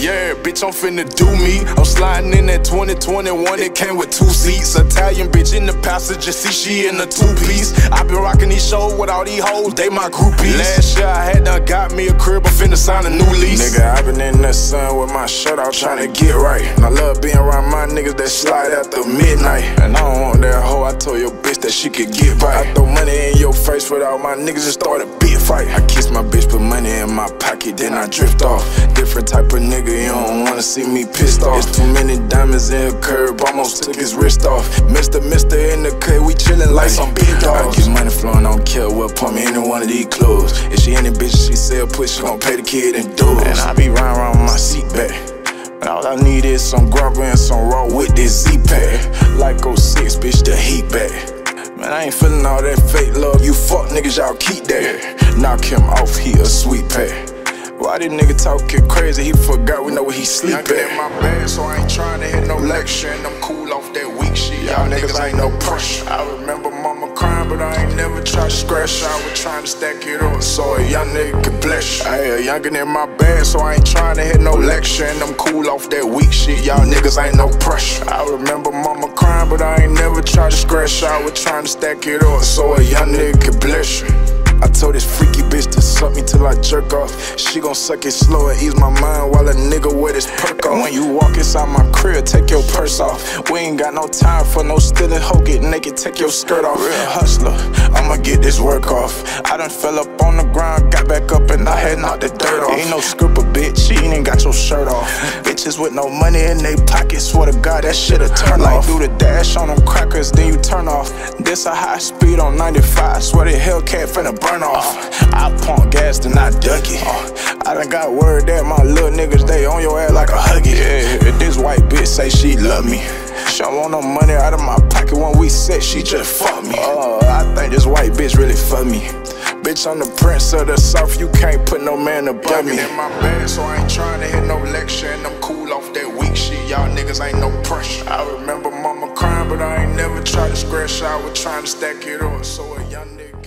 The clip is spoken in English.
Yeah, bitch, I'm finna do me. I'm sliding in that 2021, it came with two seats. Italian bitch in the passenger seat, she in the two piece. I been rocking these shows with all these hoes, they my groupies. Last year I had done got me a crib, I'm finna sign a new lease. Nigga, I been in the sun with my shirt out trying to get right. And I love being around my niggas that slide after midnight. And I don't want that hoe, I told your bitch that she could get right. I throw money in your face without my niggas and start a big fight. I kiss my bitch, put money in my pocket, then I drift off. Different type of nigga, you don't wanna see me pissed off. It's too many diamonds in a curb, almost took his wrist off. Mister, Mister in the cut, we chillin' like some big dogs. I get money flowing, I don't care what put me in one of these clothes. If she any bitch, she sell push, she gon' pay the kid and do And I be around with my seat back. All I need is some grubber and some raw with this Z-pad. Like 06, bitch, the heat back. Man, I ain't feeling all that fake love. You fuck niggas, y'all keep that. Knock him off, he a sweet pad. Why this nigga talking crazy? He forgot we know where he sleep at. in my bed, so I ain't trying to hit no lecture. And I'm cool off that weak shit. Y'all niggas ain't no pressure. I remember mama crying, but I ain't never tried to scratch. I was trying to stack it up so a young nigga can bless you. I a youngin' in my bed, so I ain't trying to hit no lecture. And I'm cool off that weak shit. Y'all niggas ain't no pressure. I remember mama crying, but I ain't never tried to scratch. I was trying to stack it up so a young nigga can bless you. I told this freaky bitch to suck me till I jerk off. She gon' suck it slow and ease my mind while a nigga with his perk on. When you walk inside my crib, take your purse off. We ain't got no time for no stealing. Hoe get naked, take your skirt off. Real hustler, I'ma get this work off. I done fell up on the ground, got back up and I had knocked the dirt off. Ain't no scripper, bitch, she ain't got your shirt off. Bitches with no money in they pockets, swear to God, that shit'll turn like off. do the dash on them crackers, then you turn off. This a high speed on 95, swear the Hellcat finna burn off. I pump gas, then I duck it. Uh, I done got word that my little niggas, they on your ass like a huggy. Yeah, this white bitch say she love me. She don't want no money out of my pocket when we set, she just fuck me. Oh, I think this white bitch really fuck me. Bitch, I'm the prince of the south, you can't put no man above me. in my bed, so I ain't trying to hit no lecture, and I'm cool off that weak shit. Y'all niggas ain't no pressure. I remember mama crying, but I ain't never tried to scratch. I was trying to stack it up, so a young nigga.